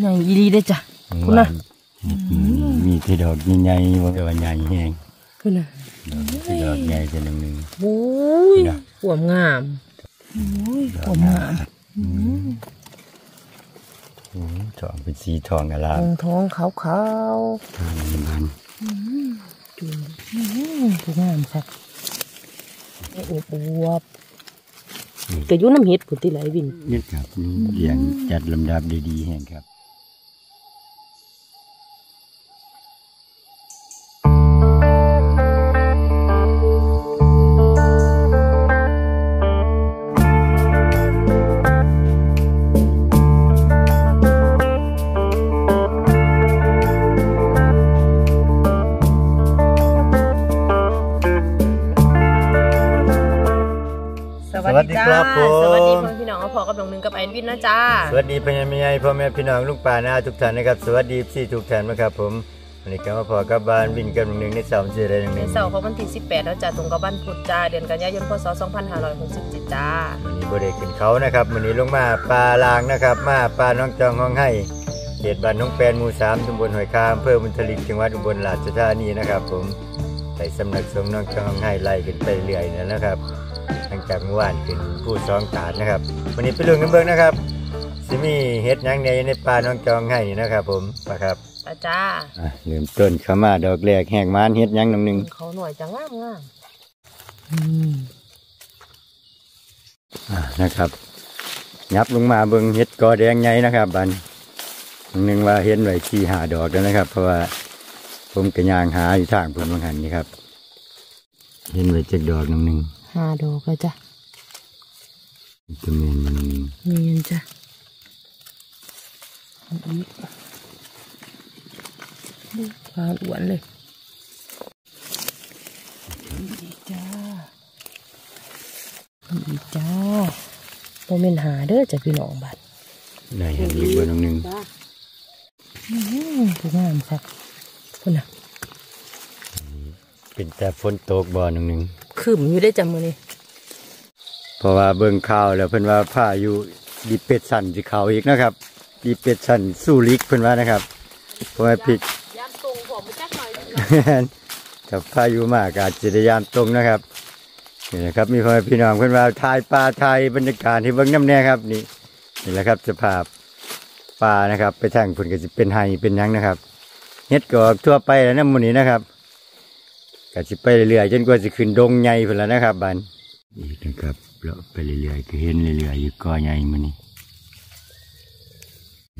ใหญ่อีดีได้อจ้ะคุณน่ะมีที่ดอกใหญ่ๆว่าแต่ว่าใหญ่แห้งคุณน่ะดอกที่ดอกใหญ่จะหนึ่งหนึ่งโอ้ยน่ะหัวงามโอ้ยหัวงามอืมทองเป็นสีทองอลาทมองทองขาวขาวทางนี้มันๆจุ่มอื้อหัวงามสักไอ้อวบอวบๆ ก็อยู่น้ำเห็ดผุนที่ไหลวินนี่ครับนี่เรียงจัดลำดับดีๆแห้งครับ ครับผมสวัสดีพ่อพี่น้องเอาพอกับน้องหนึงกับไอวินนะจ้าสวัสดีพ่อแม่พี่ใหญ่พ่อแม่พี่น้องลูกป่านาทุกท่านนะครับสวัสดีพี่ทุกท่านนะครับผมวันนี้ก็มาพอกับบ้านวินกันหนึ่งในสามสี่ได้หนึ่งหในนึ่งเสาร์ของวันที่18แล้วจ้าตรงกับวันพุธจ้าเดือนกันยายนพศ2567จ้าวันนี้บริขึ้นเขานะครับวันนี้ลงมาปลาลางนะครับมาปลาน้องจองห้องให้เขตบ้านน้องแปนหมู่สามตำบลหอยคามอำเภอบุญทลิกจังหวัดอุบลราชธานีนะครับ ผมไปสำนักสงฆ์น้องจองห้องให้ไล่ขึ้นไปเรื่อยๆนะครับ หลังจากเมื่อวานขึ้นผู้สองตาดนะครับ วันนี้ไปลุงกันเบิ้งนะครับสิมีเฮ็ดหยังในในปลาน้องจองให้นี่นะครับ ผมปะครับป้าจ้าอะเริ่มต้นเข้ามาดอกแรกแหกมานเฮ็ดหยังน้ำหนึ่งเขาหน่อยจะงามงามอืมอะนะครับยับลงมาเบิ่งเฮ็ดกอแดงใหญ่นะครับบัดนน้ำหนึ่งว่าเห็นไว้ที่หาดอกแล้วนะครับ เพราะว่าผมกระยางหาอยู่ทางผมบางหันนี่ครับ เห็นไว้จากดอกน้ำหนึ่ง ห้าดอกแล้วจ้ะจะเมนมันำหนึ่งมีนจ้ะเอาอีกดูปลาอ้วนเลยอีกจ้าอีกจ้าโมเมนหาเด้อจ้ะพี่น้องบัดได้เห็นอีกเบอร์น้ำหนึ่งอืมผู้งามสักคุณน่ะเป็นแต่ฝนตกบ่อน้ำหนึ่ง คืมอยู่ได้จำมือนี่เพราะว่าเบิ่งข่าวแล้วเพิ่นว่าผ้าอยู่ดีเป็ดสันสิเขาอีกนะครับดีเป็ดสันสู้ลิกเพิ่นว่านะครับเพราะว่าผิดยามตรงผมไปจักหน่อยกับพายุมากอาจจะได้ยามตรงนะครับนี่แหละครับ มีพ่อแม่พี่น้องเพื่อนว่าถ่ายป่าถ่ายบรรยากาศที่เบิ้งน้ำแน่ครับนี่นี่แหละครับสภาพป่านะครับ ไปทางผลก็จะเป็นไฮเป็นหยังนะครับเฮ็ดก็ออกทั่วไปแล้วนะหมูนี้นะครับ ก็จะไปเรื่อยๆจนกว่าจะขึ้นดงใหญ่พุ่นแล้วนะครับบันอีกนะครับเราไปเรื่อยๆก็เห็นเรื่อยๆอยู่กอใหญ่มันนี่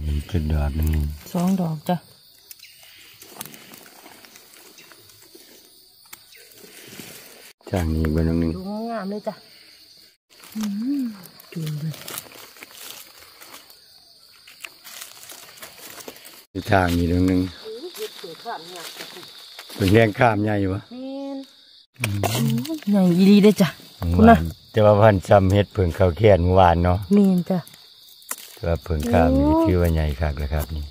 นี่จุดดอกหนึงสองดอกจ้ะทางนี้เบอร์หนึ่งดูงามเลยจ้ะอืมจูนเลยทางนี้ตรงหนึงเฮ็ดเสือข้ามเนี่ยเป็นเลี้ยงข้ามใหญ่ปะแม่นใหญ่อีดีได้อจ้ะคุณน่ะแต่ว่าพันจำเฮ็ดเพิ่งเขาวแค้นเมื่อวานเนาะแม่นจ้ะแต่ว่าเพิ่งข้ามนี่โอ้ถือว่าใหญ่คักแล้วครับนี่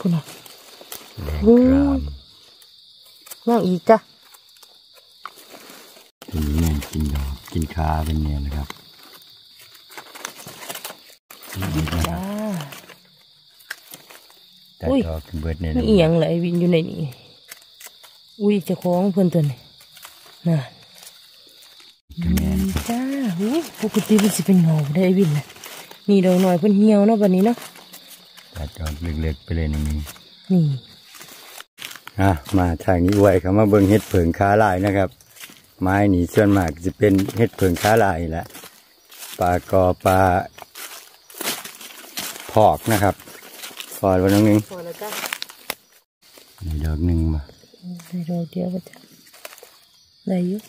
คุณน่ะแดงโอ้กรามย่างอีกจ้ะทีนี้เนี่ยกินดอกกินคาเป็นเนี่ยนะครับนี่นะครัจ้าบแต่อุ้ยดอกเบิดเนี่ยมีเอียงเลยวินอยู่ในนี้ อุ้ยเจะคล้าของเพิ่นตัวนี่น่ะเป็นแม่นจ้าอุ้ยปกติมันสิเป็นเงาได้อไอ้วินน่ะนี่ดอกน้อยเพิ่นเหี่ยวเนาะบัดนี้เนาะตัดดอกเล็กๆไปเลยหนึงนี่อะมาทางนี้ไว้เขามาเบิ่งเฮ็ดเผิงค้าลายนะครับ ไม้นี่ส่วนมากจะเป็นเฮ็ดเผิงค้าลายแหละปลากอปลาพอกนะครับพอดวันนึงพอแล้วจ้านี่ดอกหนึ่งมา ได้ดอกเดียวก็จ้ะได้อยู่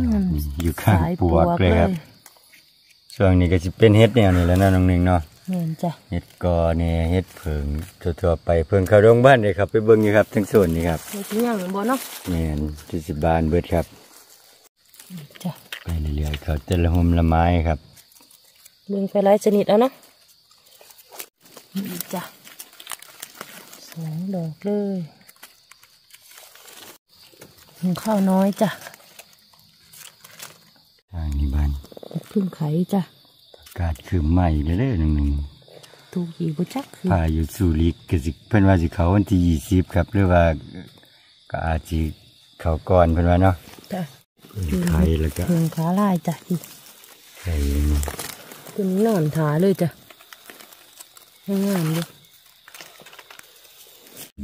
อีกจ้ะอืมดอกนี้ปล่อยจ้ะอืมได้ได้จ้ะได้อยู่ดีจ้าคุณน่ะสายงามๆเลยดีจ้ะอืมอยู่ข้างสายปวกเลยครับเลยช่วงนี้ก็จะเป็นเฮ็ดแนวนี้แหล้วนะน้องหนึ่งเนาะแม่นจ้ะเฮ็ดกอเนี่ยเฮ็ดเพิงทั่วๆไปเพิงเข้าโรงบ้านเลยครับ ไปเบิ่งอยู่ครับทั้งส่วนนี้ครับเฮ็ดย่างบ่เนาะนี่นที่สิบานเบิดครับจ้ะไปเรื่อยๆเขาแต่ละหมละไม้ครับเบิ่งไปหลายชนิดเอาเนาะนี่จ้ะสองดอกเลยหุงข้าวน้อยจ้ะ ทางนี้บ้าน เฮ็ดพึ่งไข่จ้ะอากาศคือใหม่เด้อๆหนึงถูกหีบุจักคือๆพาอยู่สู่ลิกก็สิเพิ่นว่าสิเขาวันที่20ครับหรือว่าก็อาจสิเขาก่อนเพิ่นว่าเนาะจ้ะไข่แล้วก็เพิ่งขาลายจ้ะอีไข่นี่ตัวนี้นอนถาเลยจ้ะงามๆเลย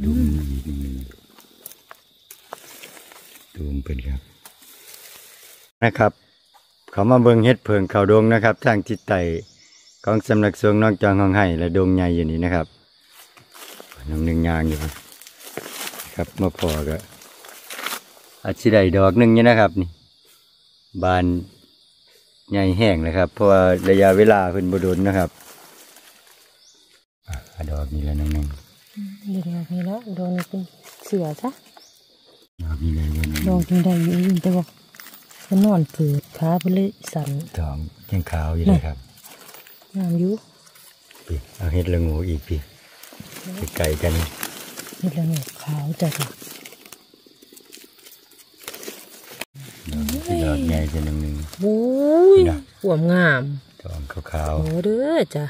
ดุมอีกนี่ดุมเป็นครับนะครับ เขามาเบิ่งเฮ็ดเพิงเขาดงนะครับทางทิศใต้ของสำนักสงฆ์น้องจองของไห้และดงใหญ่อยู่นี่นะครับน้ำหนึ่งยางอยู่ครับครับมาพอก็อาจสิได้ดอกหนึ่งนี่นะครับนี่บานใหญ่แห้งเลยครับ เพราะว่าระยะเวลาเพิ่นบ่โดนนะครับอะอะดอกนี้แล้วหนึงหนึ่งเดี๋ยวดอกนี้แล้วดอกนี้เป็นเสือจ้ะดอกนี้เลยแล้วหนึ่งดอกจึงได้อยู่ยินแต่บอก มันนอนเปิดขาไปเลยสั่นดอกยังขาวอยู่เลยครับงามอยู่พี่เอาเฮ็ดละงูอีกพี่ไก่กันนี่แหละเนี่ยขาวจ้ะจ้ะดอกที่ดอกใหญ่จะหนึ่งหนึ่งโอ้ยน่ะหวมงามดอกขาวโอ้เด้อจ้ะ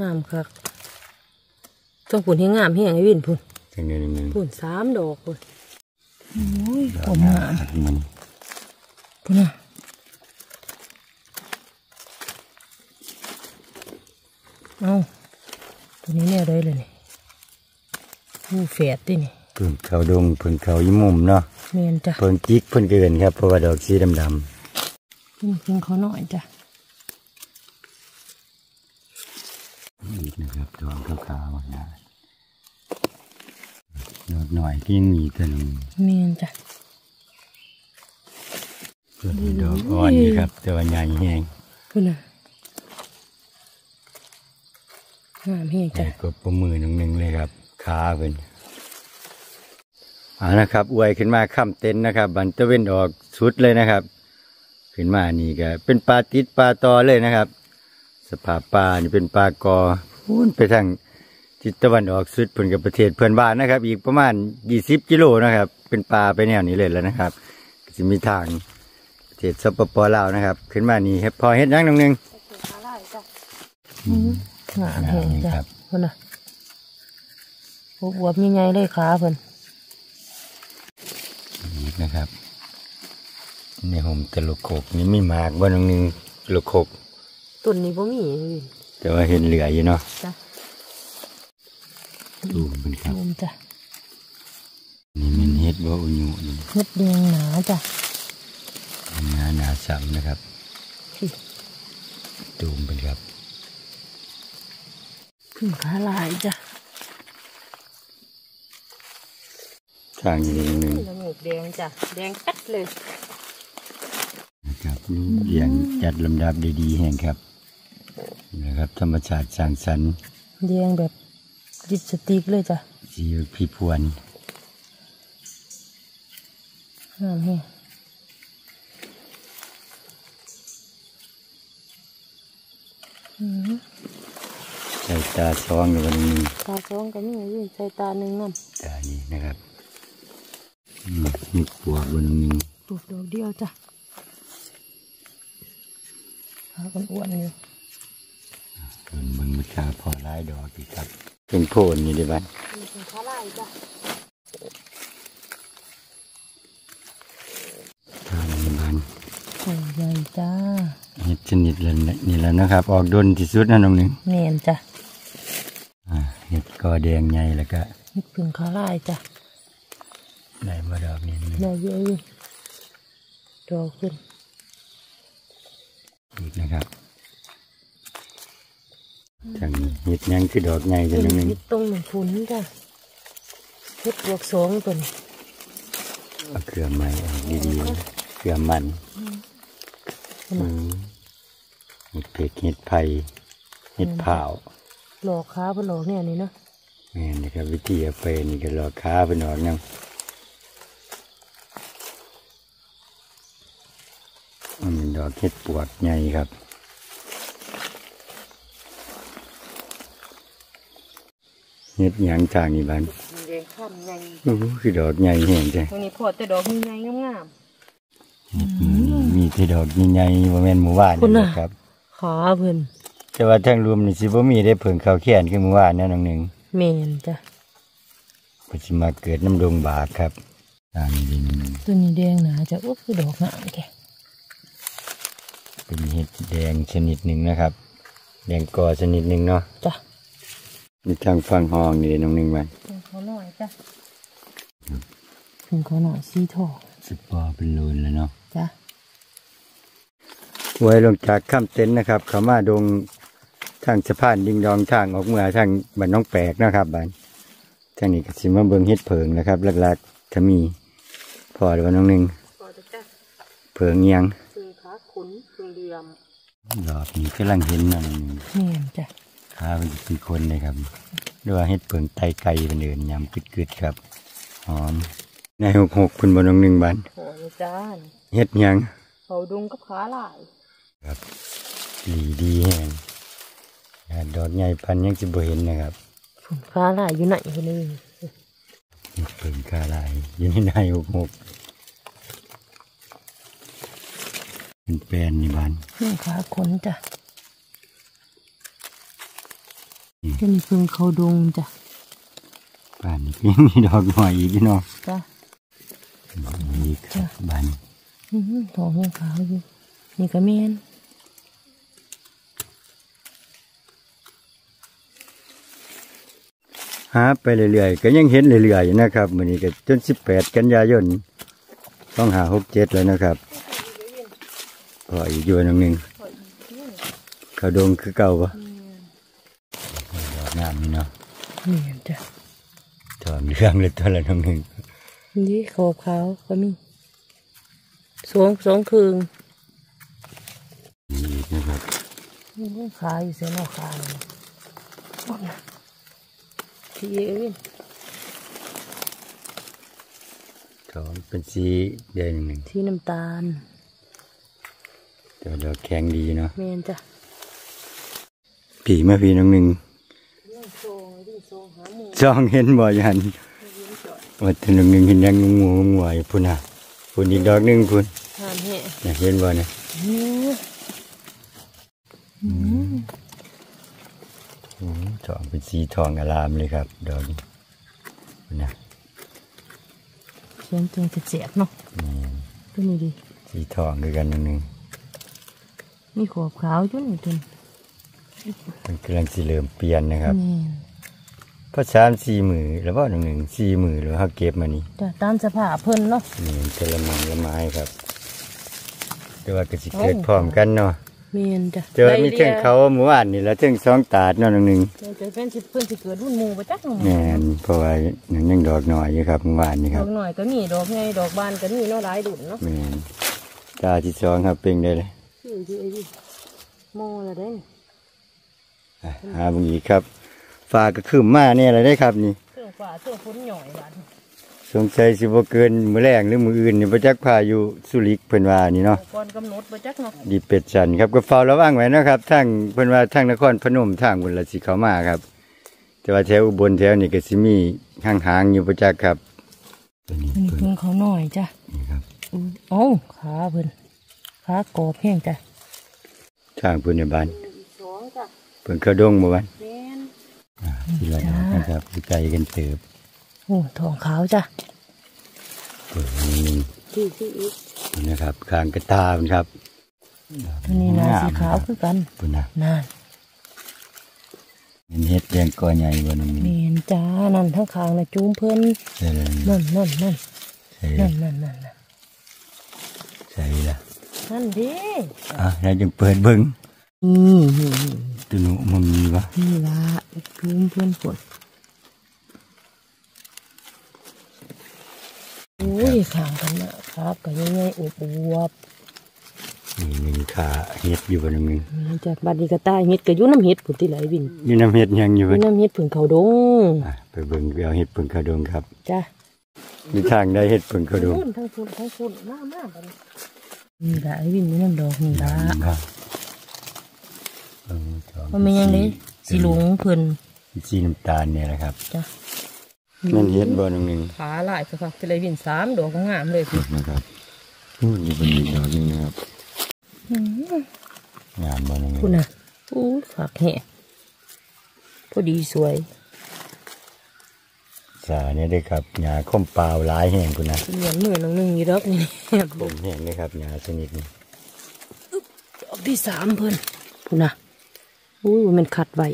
งามคักต้องผุนให้งามให้ไงวินพุ่นๆจังหนึ่งหนึ่งพุ่นสามดอกพุ่นโอ้ยดหอวกมหน้างามมัน พุ่นน่ะเอาตัวนี้เนี่ยได้เลยนี่ผู้แฝดดินี่เพิ่งเขาดงเพิ่งเขายิ้มมุมเนาะเมียนจ้ะเพิ่งจิกเพิ่งเกินครับเพราะว่าดอกสีดำเพิ่งเพิ่งเขาหน่อยจ้ะๆอีกนะครับดอกขาวๆนะดอกหน่อยที่ยังมีตัวหนึงเมียนจ้ะ ส่วนนี้ดอกอ่อนนี่ครับ แต่ว่าใหญ่แห้งพุ่นน่ะงามเฮียใหญ่จ้ะกว่าประมือหนึ่งหนึ่งเลยครับขาเป็นเอานะครับอวยขึ้นมาข้ามเต็นท์นะครับ บันตะเว้นออกสุดเลยนะครับ ขึ้นมานี่ก็เป็นปลาติดปลาตอเลยนะครับ สภาพปลานี่เป็นปลากอพูนไปทางทิศตะวันออกสุดเพิ่นกับประเทศเพื่อนบ้านนะครับ อีกประมาณยี่สิบกิโลนะครับ เป็นปลาไปแนวนี้เลยแล้วนะครับก็จะมีทางประเท ศสปปลาวนะครับ ขึ้นมานี่เฮ็ดพอเฮ็ดหยังหนงหนึงงามเฮียจ้ะครับพุ่นน่ะอวบๆใหญ่ๆเลยขาเพิ่นอีกนะครับในห่มตะลุกโขกนี่มีหมากบ่หนงหนึงตะลุกโขกต้นนี้บ่มีเลยแต่ว่าเห็นเหลืออยู่เนาะจ้ะดูเป็นครับรวมจ้ะนี่มันเฮ็ดบ่อุญุนี่เม็ดแดงหนาจ้ะห นาหนาสัมนะครับพี่ดูมเป็นครับพึ่งขาลายจ้ะทางนี้หนึ่งจมูกแดงจ้ะ แดงแป๊ดเลยนะครับนี่เรียงจัดลำดับดีๆแห่งครับนะครับ ธรรมชาติสร้างสรรค์แดงแบบลิปสติกเลยจ้ะสีพิพวนงามเฮียอืม ใส่ตาซองอยู่วันนี้ตาสองก็มีอยู่ใส่ตาหนึ่งนั่นตานี้นะครับอืมมีปวกบนนี้ปลูกดอกเดียวจ้ะขาคนอ้วนอยู่เพิ่นเบิ่งมุชาพอหลายดอกอีกครับ เป็นโพนนี่ได้บ้านพึ่งขาลายจ้ะทางนี้บ้านโอ้ใหญ่จ้า เฮ็ดชนิดละนี่แหละนะครับ ออกดนที่สุดนะน้องหนึ่งเนียนจ้ะอ่าเห็ดกอแดงใหญ่แล้วก็นี่พึ่งขาลายจ้ะได้มาดอกนี้นี่ดอกเยอะอยู่ดอกขึ้นอีกนะครับทางนี้เห็ดหยังคือดอกใหญ่จังหนึ่งเฮ็ดตรงหนึ่งพุนจ้ะเฮ็ดบวกสองตัวนี้เอาเครือไม้ออกดีๆเครือมัน อืมเห็ดเพกเห็ดไผ่เห็ดเผาวหลอกค้าเพิ่นหลอกเนี่ยนี่เนาะแม่นนะครับวิธีเอาไปนี่ก็รอค้าเป็นออกนำมันเป็นดอกเห็ดปวดใหญ่ครับเห็ดหยังทางนี่บ้านแดงข้ามใหญ่โอ้โหคือดอกใหญ่แห้งจ้ะตรงนี้พอแต่ดอกใหญ่ๆงาม มีที่ดอกใหญ่ๆบ่แม่นหมู่บ้านคุณนี่น่ะ ครับๆขาเพิ่นแต่ว่าทางรวมนี่สิบ่มีได้เพิ่งข้าวแค้นคือหมู่บ้านแนั่นน้องหนึงแม่นจ้ะก็สิมาเกิดน้ำดงบากครับทางดินตัวนี้แดงหนาจะอุ๊บคือดอกงามแกเป็นเห็ดแดงชนิดหนึ่งนะครับ แดงกอชนิดหนึ่งเนาะจ้ะมีทางฟังห้องนี่น้องหนึงมันเพิ่นเขาหน่อยจ้ะเพิ่นเขาหน่อยสีทองสิปอเป็นโลนแล้วเนาะ จ้ะไว้ลงจากข้ามเต็นท์นะครับเขามาดงทางสะพานดิงดองทางออกเมือทางบ้านน้องแปลกนะครับบ้านทางนี้ก็สิมาเบิ่งเฮ็ดเพิงนะครับหลักๆถ้ามีพอหรือว่าน้องหนึงพอจ้ะเพิงเอียงเพิ่งขาขุนเพิ่งเดือมรอบนี้กำลังเห็นน้องหนึงแม่นจ้ะขาเป็นสี่คนเลยครับด้วยว่าเฮ็ดเพิงไตไก่เป็นเดินยำกึดๆครับหอมในหกหกคุณบนน้องหนึ่งบันพอเลยจ้านี่ เฮ็ดหยังเขาดุงกับขาหลาย ครับหลีดีแห้งอ่าดอกใหญ่พันยังสิบ่เห็นนะครับผุนขาหลายอยู่ไหนเพิ่นนี่เฮ็ดเพิงกาลายอยู่ในในหกหกเป็นแปลนนี่บันเพิ่งขาขนจ้ะจะมีเพิ่งเขาดุงจ้ะป่านนี้ก็ยังมีดอกหน่อยอีกพี่น้องจ้ะอีกครับบันอื้อหือ ทองยังขาวอยู่ นี่ก็แม่นหาไปเรื่อยๆ ก็ยังเห็นเรื่อยๆนะครับมื้อนี้ก็จนสิบแปดกันยายนต้องหาหกเจ็ดแล้วนะครับพออีกอยู่หนึ่งหนึ่งเขาดงคือเก่าปะดอกงามนี่เนาะแม่นจ้ะถอมเรื่องเลยตัวละหนึ่งหนึ่งนี่ขอบขาวก็มี สองสองคืงนี่นะครับอื้อหือขาอยู่เส้นนอกขาเลยโอ้นะพี่เอวินถอมเป็นสีแดงหนึ่งที่น้ำตาลแต่ว่าดอกแข็งดีเนาะแม่นจ้ะผีมาผีหนึ่งหนึ่งยังโซงยังโซงหาหมูจ้องเห็นบ่ยันว่าแต่หนึ่งหนึ่งเห็นยังงูงูงูอยู่พุ่นอะ พุ่นอีกดอกหนึ่งพุ่นทานแห่อยากเห็นบ่เนี่ยอื้อโอ้ทองเป็นสีทองอลามเลยครับ ดอกนี้พุ่นนะเสียงจังจะเสียบเนาะนี่ตัวนี้ดิสีทองด้วยกันหนึ่งหนึ่งมีขอบขาวจุ่นี่ตุนมันกำลังสีเริ่มเปลี่ยนนะครับแม่นเพราะสามสี่มือแล้วว่าหนึ่งหนึ่งสี่มือหรือเขาเก็บมานี่จ้ะตามสภาพเพิ่นเนาะนี่จะละมังละไม้ครับ แต่ว่าก็สิเกิดพร้อมกันเนาะแม่นจ้ะเจอมีเทิงเขาหมู่บ้านนี่แล้วเทิงสองตาดเนาะหนึ่งหนึ่งเดี๋ยวจะเป็นสิเพิ่นสิเกิดรุ่นหมู่บ่จักเนาะแม่นเพราะว่าหนึ่งยังดอกหน่อยอยู่ครับหมู่บ้านนี่ดครัอบกหน่อยก็มีดอกใหญ่ดอกบานก็มีเนาะหลายดุนเนาะแม่นตาที่สองครับเป็นได้เลยชื่อที่ไอ้นี่โมละเด้นอะหาเบางอีกครับ ฟ้าก็ขึ้นมาเนี่ยอะไรได้ครับนี่เครื่องฟ้าเครื่องฝนหน่อยบาดสงสัยสิบ่เกินมื้อแรงหรือมื้ออื่นนี่บ่จักพายุสุริกเพิ่นว่านี่เนาะก่อนกำหนดบ่จักเนาะดีเป็ดสันครับก็เฝ้าระวังไว้นะครับทางเพิ่นว่าทางนครพนมทางบุญละสิเขามาครับ แต่ว่าแถวอุบลแถวนี่ก็สิมีห่างๆอยู่ประจักครับตัวนี้อันนี้เพิ่นเพิ่งเขาหน่อยจ้ะนี่ครับอือเอ้าขาเพิ่นขากรอบแห้งจ้ะทางพื้นในบ้านสองจ้ะเพิ่นเข้าดงบ่บ้าน แม่นอ่าที่ละดอกนะครับอยู่ไกลกันเติบโอ้ทองขาวจ้ะเพิ่นนี่ที่ที่อีกนะครับข้างกระตาเพิ่นครับอันนี้นาสีขาวคือกันเพิ่นน่ะนั่นเห็นเฮ็ดแดงกอใหญ่บ่นึงแม่นจ้านั่นทั้งคางนะจูมเพิ่นใช่เลยนั่นนั่นนั่นใช่เลนั่ยนนั่นนั่นนั่นใช่ละนั่นดิอะแล้วจึงเปิดเบิ่ง นี่นี่ตัวหนูมันมีบ่นี่ละจูมเพิ่นปวดโอ้ยขางกันนะครับก็ยังไงอวบอวบนี่หนึ่งขาเห็ดอยู่บนหนึ่งนี่จ้ะบัดนี้ก็ตายเฮ็ดก็อยู่น้ำเฮ็ดพุ่นติไหลวินนี่น้ำเห็ดยังอยู่อยู่น้ำเฮ็ดผึ่งเขาดงอะไปเบิ่งไปเอาเห็ดเพิ่งกระดงครับจ้ะมีทางได้เห็ดเพิ่งกระดงพุ่นทั้งพุ่นทั้งพุ่นมามาบัดนี้นี่ละไอ้วินนี่นั่นดอกนี่ละ ครับเบิ่งสอง มันเป็นยังไงสีหลงเพิ่นสีน้ำตาลเนี่ยแหละครับจ้ะนั่นเห็ดบ่หนึ่งหนึ่งขาหลายค่ะติไหลวินสามดอกก็งามเลยพี่นะครับนู่นอยู่บนนี้ดอกหนึงนะครับงามบ่หนึ่งหนึ่งคุณน่ะอู้ฝักแห่พอดีสวย สาเนี่ยได้ครับหญ้าข้มเปล่าหลายแห่งคุณนะเหมือนมือน้องหนึงอยู่ดอกนี่ดผมแห่งเลยครับหญ้าชนิดนี้อกที่สามเพิ่นคุณน่ะ อู้ยมันขัดไว้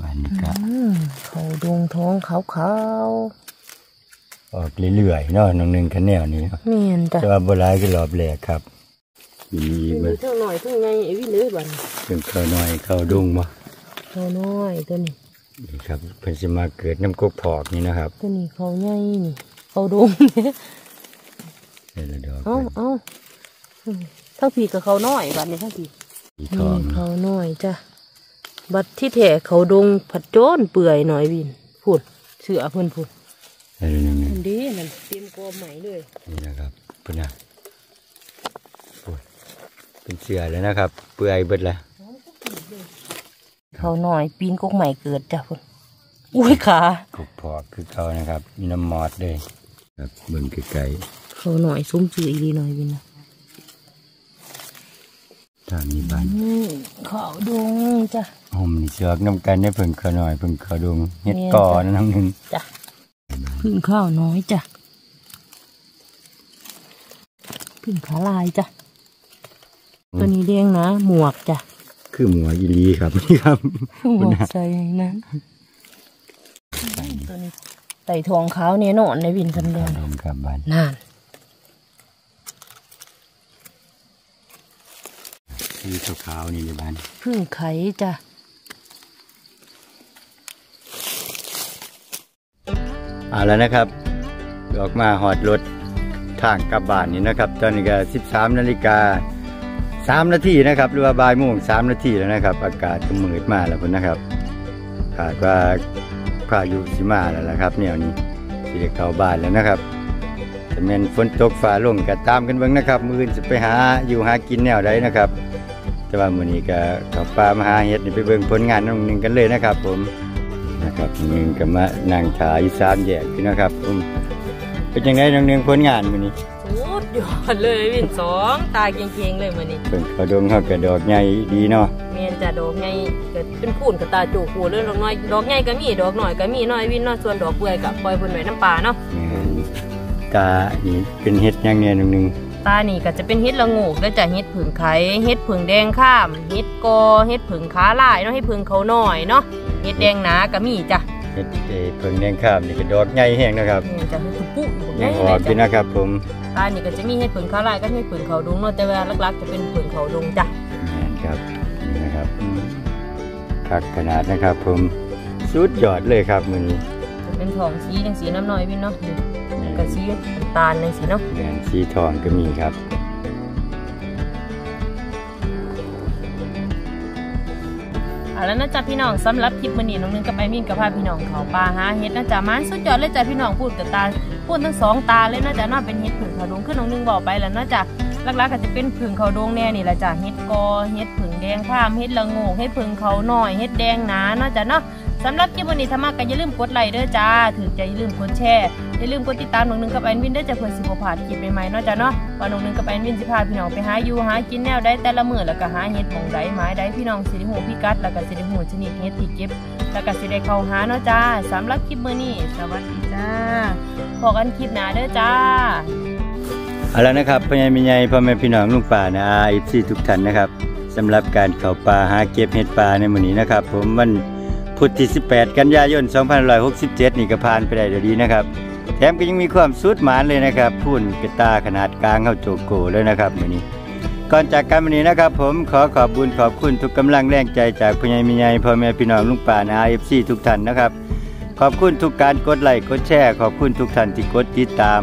บ้านนี้ก็อืมเขาดงท้องขาวขาวออกเรื่อยๆเนาะน้องหนึ่งคันแนวนี้ๆแม่นจ้ะแต่ว่าโบราณก็รอบแรกครับมีมีเบิดเท่าหน่อยเท่าไงไอ้วินเลยบัดนี้เป็นข้าวน้อยข้าวดุงบ่เขาน้อยตัวนี้นี่ครับเพิ่นสิมาเกิดน้ำกกพอกนี่นะครับตัวนี้เขาใหญ่นี่เขาดงนี่ละดอกเอาเอาทั้งผีกับเขาน้อยบัดนี้ทั้งผี สีทนี่องเขาน้อยจ้ะบัดที่แท้เขาดงผัดโจนเปื่อยหน่อยวินพูดเสือเพิ่นพูดนี่ละหนึ่งอันนี้นั่นเตรียมกอใหม่เลยนี่นะครับเพิ่นน่ะโอ้ยเป็นเสือแล้วนะครับ เปื่อยเบิดแล้วเขาน้อยปีนกกใหม่เกิดจ้ะพุ่นอุ้ยขากกพอกคือเขานะครับ มีน้ำมอดด้วยครับเบิ่งไกลเขาหน่อยซุ้มจืออีดีหน่อยวินนะ ๆทางนี้บ้านอืมเขาดงจ้ะห่มนี่เสือกน้ำกันเนี่ยเพิ่งข้าวน้อยเพิ่งข้าวดุงเฮ็ดแม่นก่อจ้ะนะน้องหนึ่งจ้ะพึ่งข้าวน้อยจ้ะพึ่งขาลายจ้ะตัวนี้เลี้ยงนะ หมวกจ้ะคือหมูอีหลีครับนี่ครับหมวกใส่นั้นตัวนี้ไต่ทองขาวเนี่ยนอนในวินกันเดียข้าววดุงครับบ้านนาน คือขาวๆนี่ในบ้านพึ่งไข่จ้ะเอาแล้วนะครับออกมาหอดรถทางกลับบ้านนี่นะครับ ตอนนี้ก็13นาฬิกา3นาทีนะครับ หรือว่าบ่ายโมง3นาทีแล้วนะครับ อากาศก็มืดมาแล้วพุ่นนะครับคาดว่าพายุสิมาแล้วล่ะครับแนวนี้สิได้เข้าบ้านแล้วนะครับแต่แม่นฝนตกฟ้าลงก็ตามกันเบิ่งนะครับ มื้ออื่นสิไปหาอยู่หากินแนวใดนะครับ แต่ว่ามื้อนี้ก็ขับป่ามหาเฮ็ดนี่ไปเบิ่งผลงานน้องหนึงกันเลยนะครับ ผมนะครับหนึ่งก็มานั่งถ่ายสามแยกนี่นะครับผมเป็นยังไงน้องหนึงผลงานมื้อนี้สุดยอดเลยวินสองตาเก่งๆเลยมือนี้เพิ่นเขาดงเขากระดอกใหญ่ดีเนาะเมียนจะดอกไงเกิดเป็นพูนกับตาจูกูเรื่องดอกน้อยดอกไงก็มีดอกหน่อยก็มีน้อยวินเนาะส่วนดอกเปื่อยกับปล่อยบนไว้น้ำปลาเนาะแม่นตานี่เป็นเฮ็ดหยังเนี่ยน้องหนึง ตานี่ก็จะเป็นเฮ็ดละโงูกแล้วจะเฮ็ดผึ่งไข่เฮ็ดผึ่งแดงข้ามเฮ็ดกอเฮ็ดผึ่งขาลายเนาะเฮ็ดผึ่งเขาน้อยเนาะเฮ็ดแดงหนาก็มีจ้ะเฮ็ดเอ่อเพิ่งแดงข้ามนี่ก็ดอกใหญ่แห้งนะครับนี่จะเฮ็ดตุปุอยู่ยังออกอยู่จ้ะนะครับ ผมตานี่ก็จะมีเฮ็ดผึ่งขาลายก็เฮ็ดผึ่งเขาดงเนาะแต่ว่าหลักๆจะเป็นผึ่งเขาดงจ้ะแม่นครับนี่นะครับอืมคักขนาดนะครับ ผมสุดยอดเลยครับมื้อนี้จะเป็นทองสีจังสีน้ำน้อยวินเนาะ นี่แม่นก็สีน้ำตาลจังสีเนาะแม่นสีทองก็มีครับเอาแล้วนะจ๊ะพี่น้องสำหรับคลิปมื้อนี้น้องนึงกับไอมินกับพาพี่น้องเขาปลาหาเฮ็ดนะจ๊ะมันสุดยอดเลยจ้ะพี่น้องพูดกับตาพูดทั้งสองตาเลยนะจ๊ะน่าเป็นเฮ็ดผึ่งเขาดงขึ้นน้องนึงบอกไปแล้วนะจ๊ะหลักๆก็จะเป็นผึ่งเขาดงแน่นี่แหละจ้ะเฮ็ดกอเฮ็ดผึ่งแดงข้ามเฮ็ดละโงกเฮ็ดผึ่งเขาหน่อยเฮ็ดแดงหนาเนาะจ๊ะเนาะ สำหรับคลิปวันนี้ถ้ามาก็อย่าลืมกดไลค์เด้อจ้าถือใจอย่าลืมกดแชร์อย่าลืมกดติดตามน้องนึงกับไอมินเด้อจ้ะเพื่อสิบ่พลาดคลิปใหม่ๆเนาะจ๊ะเนาะว่าน้องนึงกับไอมินสิพาพี่น้องไปหาอยู่หากินแนวใดแต่ละมื้อแล้วก็หาเฮ็ดหม่องใดหมายใดพี่น้องสิได้ฮู้พิกัดแล้วก็สิได้ฮู้ชนิดเฮ็ดที่เก็บแล้วก็สิได้เข้าหาเนาะจ้าสำหรับคลิปมื้อนี้สวัสดีจ้าพอกันคลิปหน้าเด้อจ้าเอาแล้วนะครับพ่อใหญ่แม่ใหญ่พ่อแม่พี่น้องลุงป่านะอาซีทุกท่านนะครับสำหรับการเข้าป่าหาเก็บเห็ดป่าในมื้อนี้นะครับ ผมวัน พุธที่ 18 กันยายน 2567 นี่ก็ผ่านไปได้ด้วยดีนะครับ แถมก็ยังมีความสุดหมานเลยนะครับพุ่นกระตาขนาดกลางเข้าโจโกเลยนะครับมือนี้ ก่อนจากกันวันนี้นะครับ ผมขอขอบบุญขอบคุณทุกกำลังแรงใจจากพ่อใหญ่แม่ใหญ่พ่อแม่พี่น้องลุงป่านะอาซีทุกท่านนะครับ ขอบคุณทุกการกดไลค์กดแชร์ขอบคุณทุกท่านที่กดติดตาม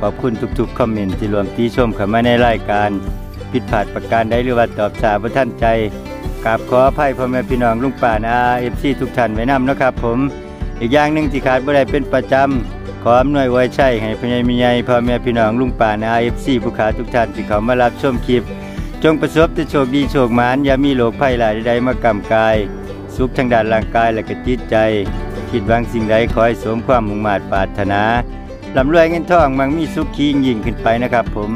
ขอบคุณทุกๆคอมเมนต์ที่รวมตีชมเข้ามาในรายการผิดพลาดประการใดหรือว่าตอบสาบท่านใจ กราบขออภัยพ่อแม่พี่น้องลุงป่านาเอฟซีทุกท่านไว้นำนะครับ ผมอีกอย่างหนึ่งที่ขาดบ่ได้เป็นประจำขออำนวยไว้ใช่ให้พญายมีใหญ่พ่อแม่พี่น้องลุงป่านาเอฟซีผู้ขาทุกท่านที่เขามารับชมคลิป จงประสบแต่โชคดีโชคหมานอย่ามีโรคภัยหลายใดๆมากำกาย สุขทางด้านร่างกายและก็จิตใจ คิดหวังสิ่งใดขอให้สมความมุ่งมา่ปรารถนาลำรวยเงินทองมังมีสุขยิ่งยิ่งขึ้นไปนะครับ ผม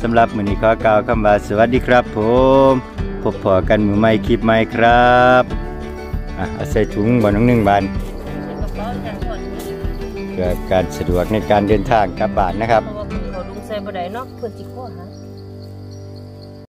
สำหรับมือนี้ขอกล่าวคำว่าสวัสดีครับ ผม พบพอกันมือใหม่คลิปใหม่ครับอะเอาใส่ถุงบ่น้องหนึ่งบานเป๋าจังถอดนี่เพื่อการสะดวกในการเดินทางกลับบ้านนะครับเพราะว่าเพิ่นเขาดุงใส่บ่ได้เนาะเพิ่นสิขอหา